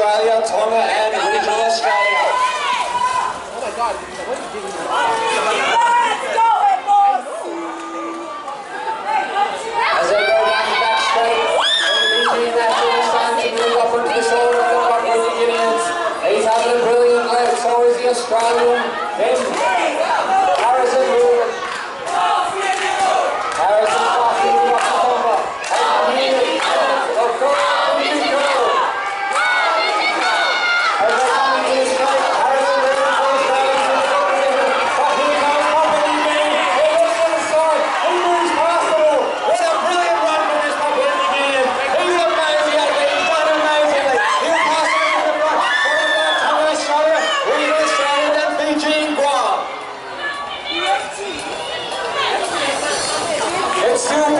Australia, Tonga and regional Australia. Oh my god, what are you doing? As I go down the back straight, New Zealand national starts to move up into the shoulder of the Papua New Guineans. He's having a brilliant left, so is the Australian. Then two